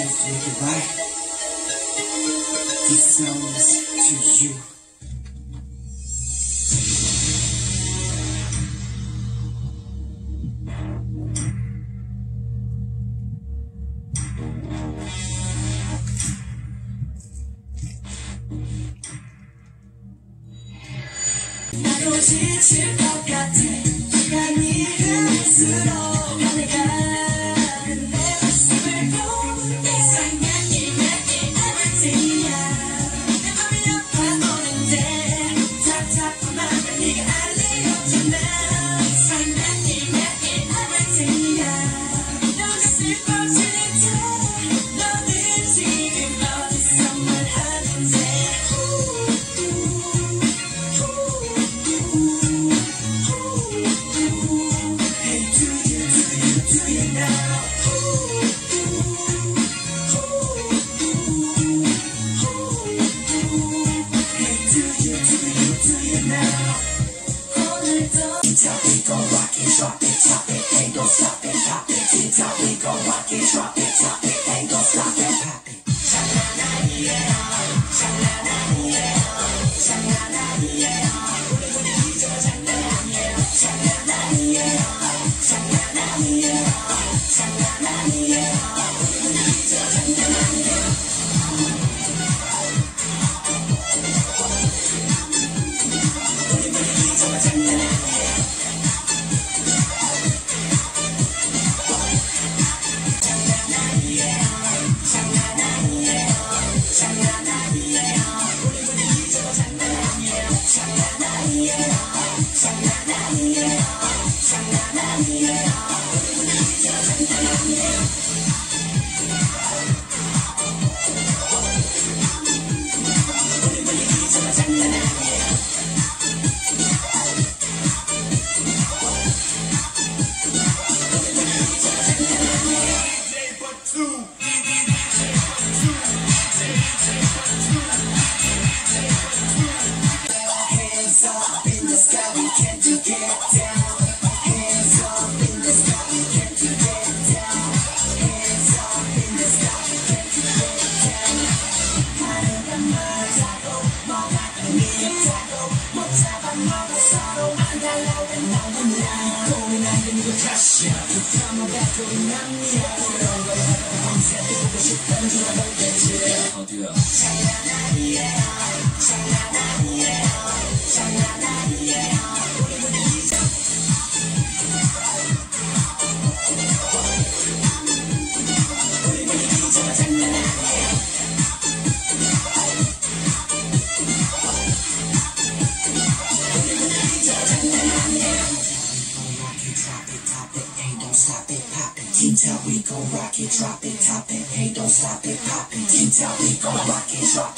everywhere. The sounds to you. Yeah. drop it, pop it, keep telling, go rock it, drop it.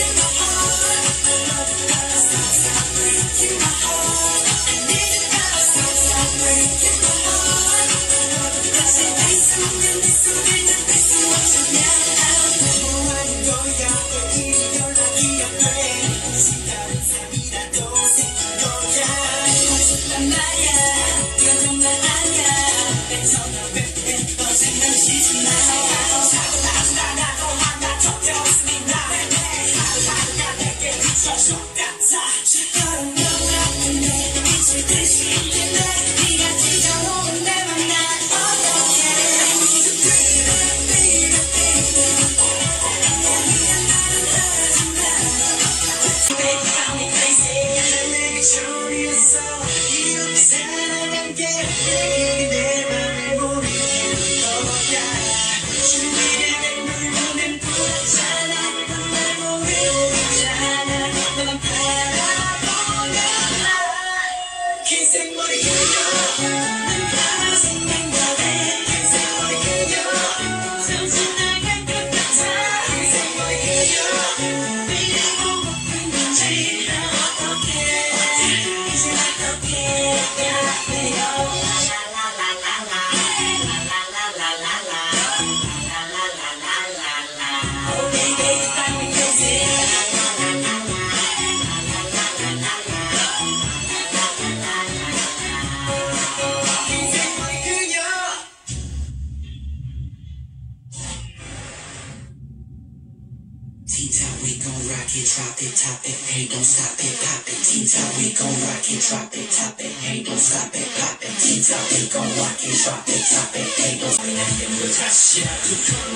you. know it, ain't gon' stop it.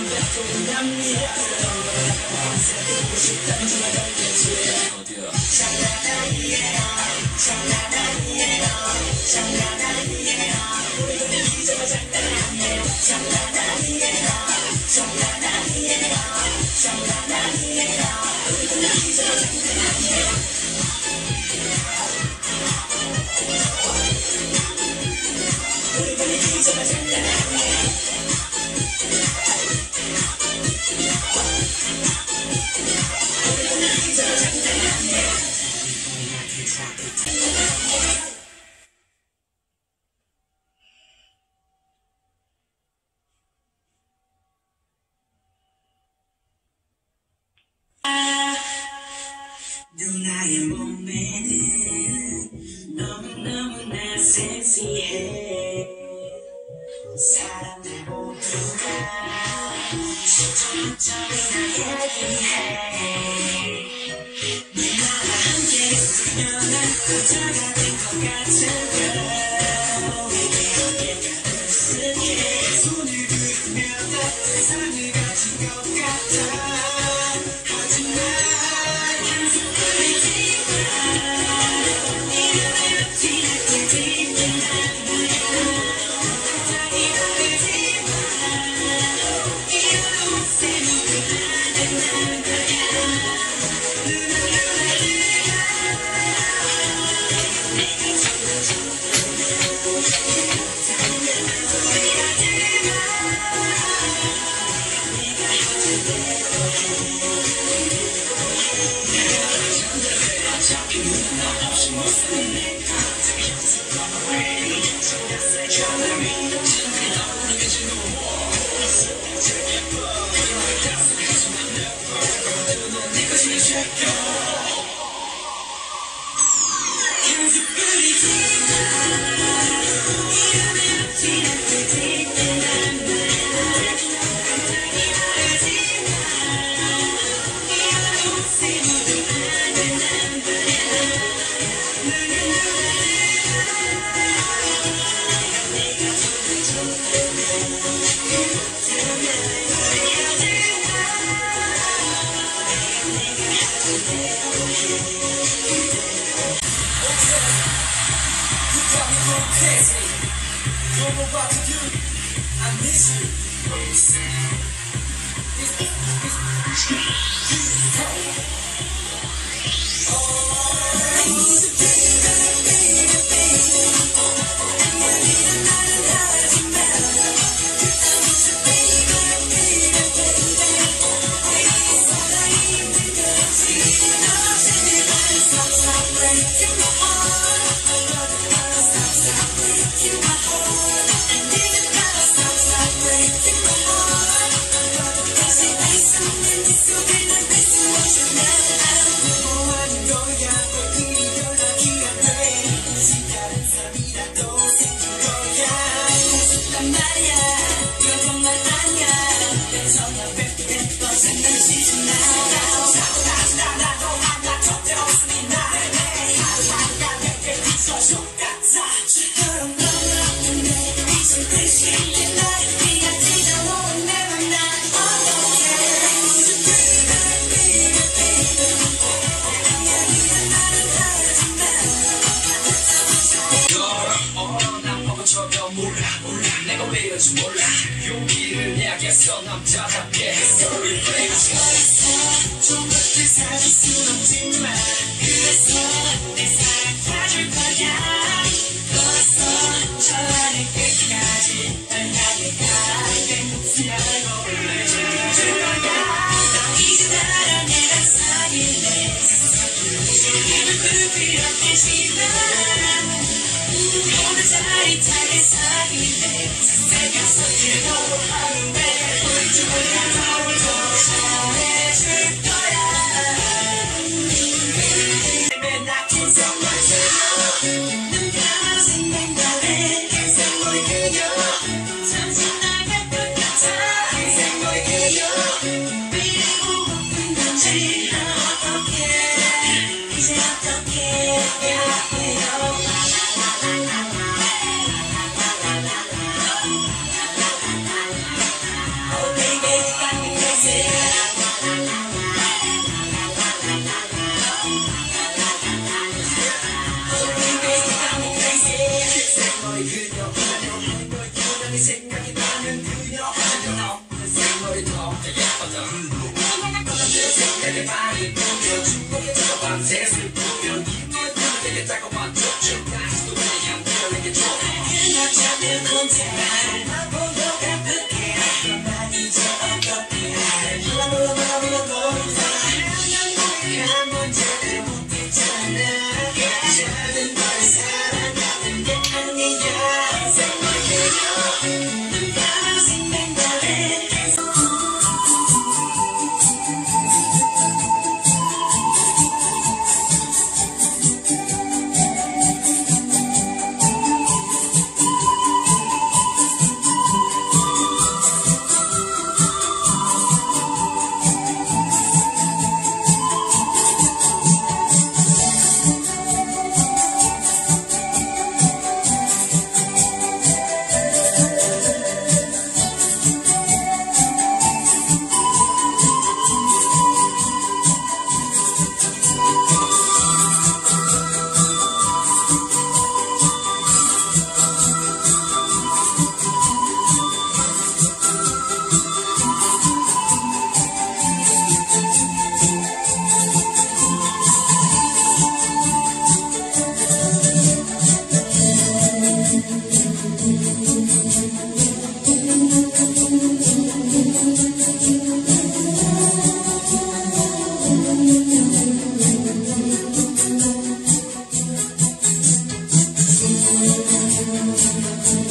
누나의 사람들 모두가 점점점이나 얘기해 누나와 함께 있으면 여자가 된 것 같은 girl 얘가 으스스해 손을 들으면 세상을 몰라 몰라. 내가 왜 이런지 몰라. 용기를 내야겠어 남자답게. Sorry baby 좀 그렇게 사줄 순 없지만 그래서 내 사랑 봐줄 거야. 벌써 저 하늘 끝까지 널 향해 올려줄 거야. 너 이제 나랑 내가 사귈래. 힘을 그렇게 지나. 오늘 짜릿하 게 사귈래 새겨서 즐거워 하루에 울지 못하고 더 Música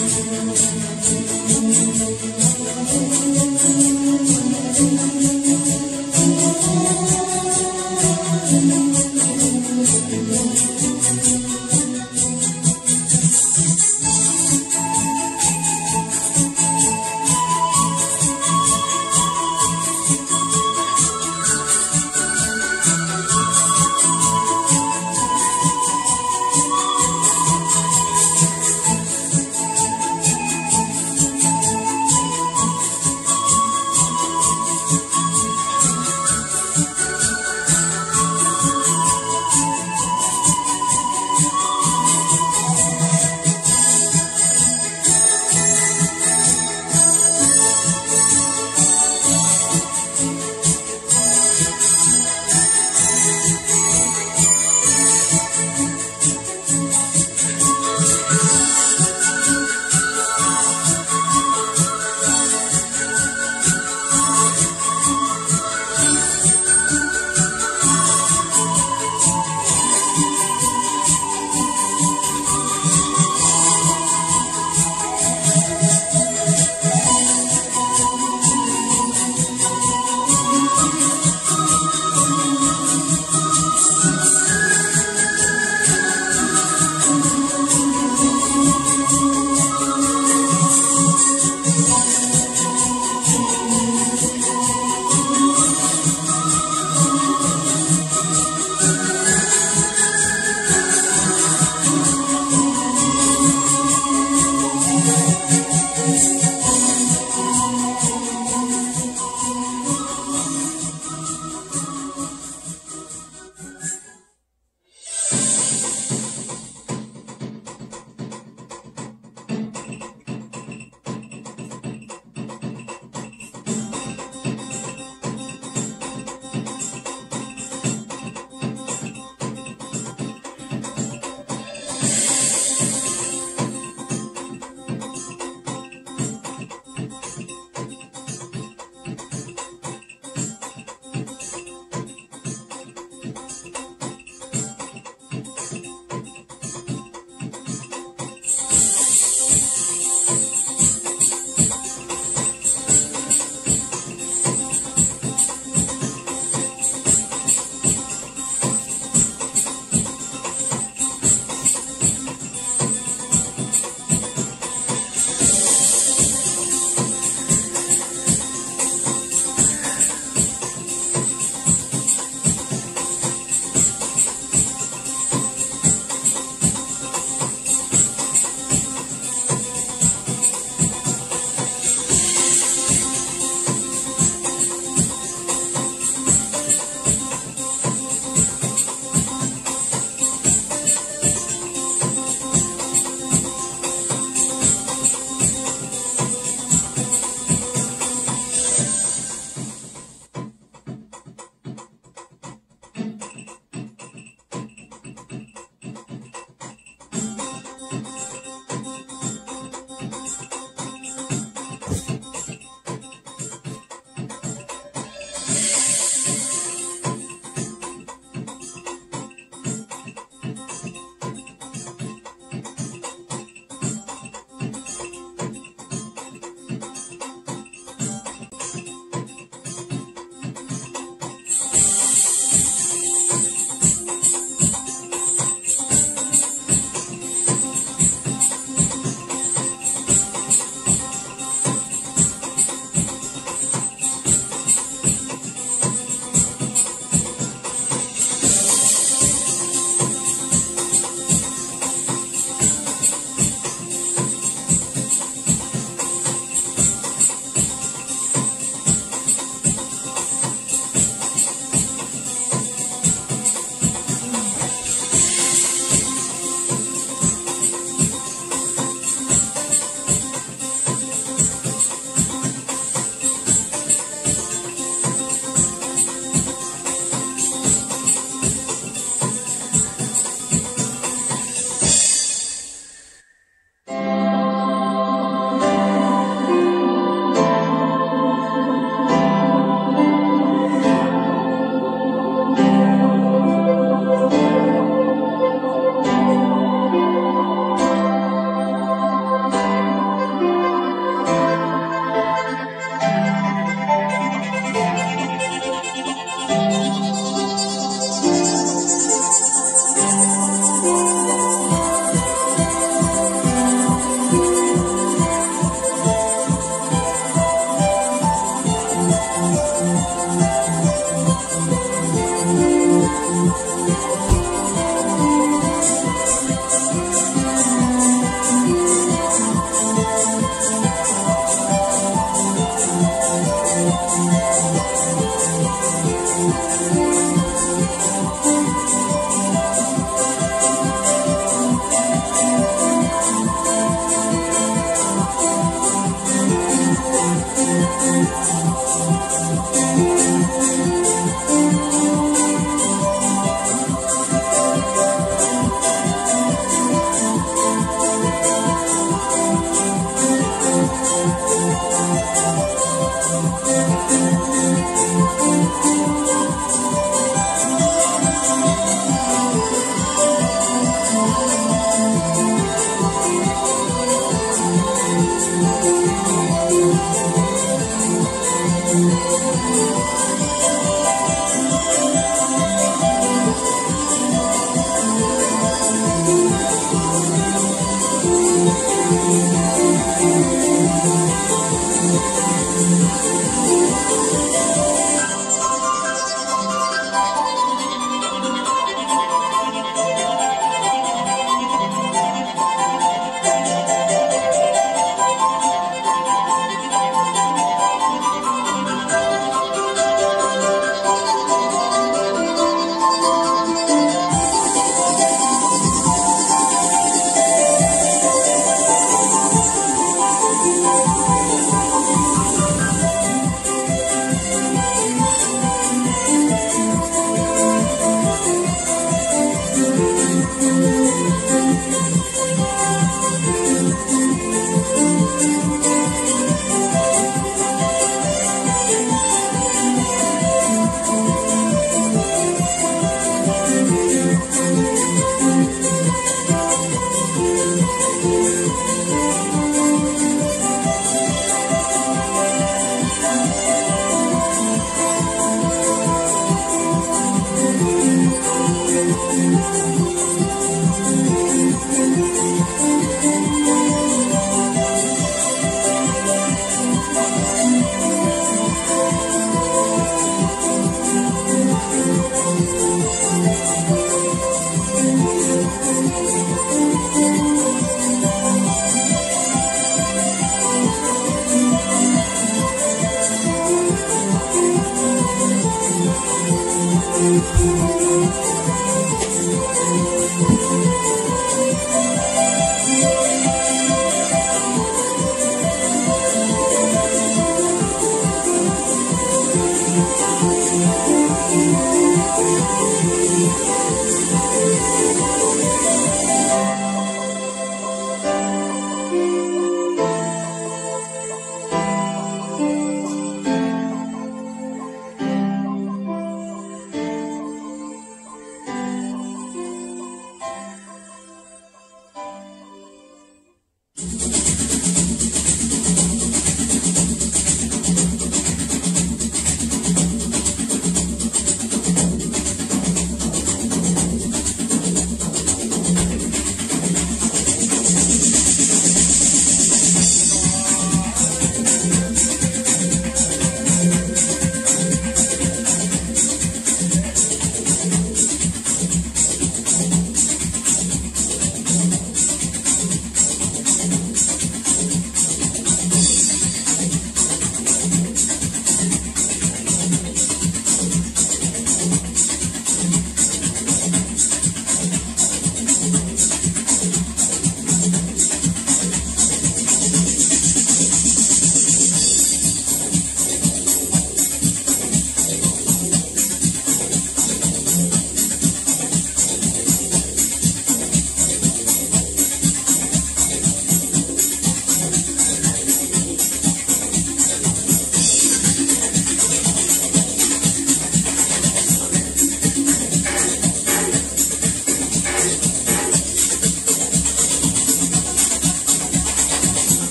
なるほど。